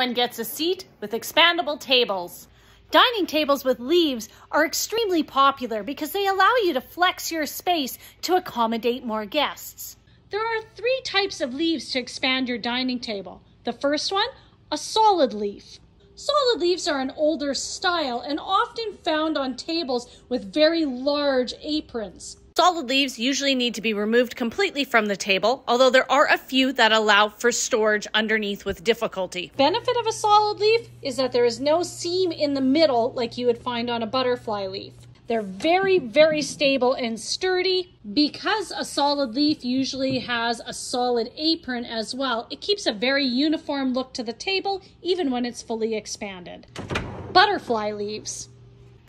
everyone gets a seat with expandable tables. Dining tables with leaves are extremely popular because they allow you to flex your space to accommodate more guests. There are three types of leaves to expand your dining table. The first one, a solid leaf. Solid leaves are an older style and often found on tables with very large aprons. Solid leaves usually need to be removed completely from the table, although there are a few that allow for storage underneath with difficulty. Benefit of a solid leaf is that there is no seam in the middle like you would find on a butterfly leaf. They're very, very stable and sturdy. Because a solid leaf usually has a solid apron as well, it keeps a very uniform look to the table, even when it's fully expanded. Butterfly leaves.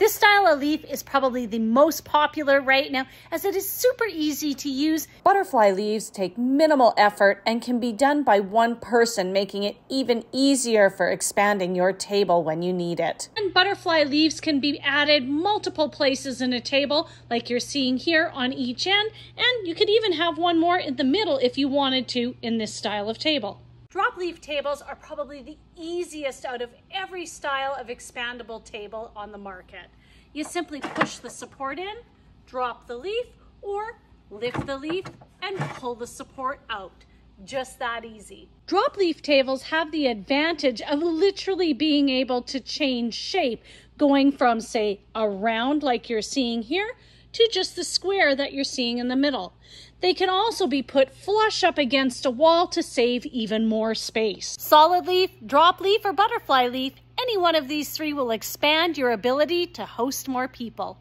This style of leaf is probably the most popular right now as it is super easy to use. Butterfly leaves take minimal effort and can be done by one person, making it even easier for expanding your table when you need it. And butterfly leaves can be added multiple places in a table like you're seeing here on each end. And you could even have one more in the middle if you wanted to in this style of table. Drop leaf tables are probably the easiest out of every style of expandable table on the market. You simply push the support in, drop the leaf, or lift the leaf and pull the support out. Just that easy. Drop leaf tables have the advantage of literally being able to change shape, going from, say, a round like you're seeing here to just the square that you're seeing in the middle. They can also be put flush up against a wall to save even more space. Solid leaf, drop leaf, or butterfly leaf, any one of these three will expand your ability to host more people.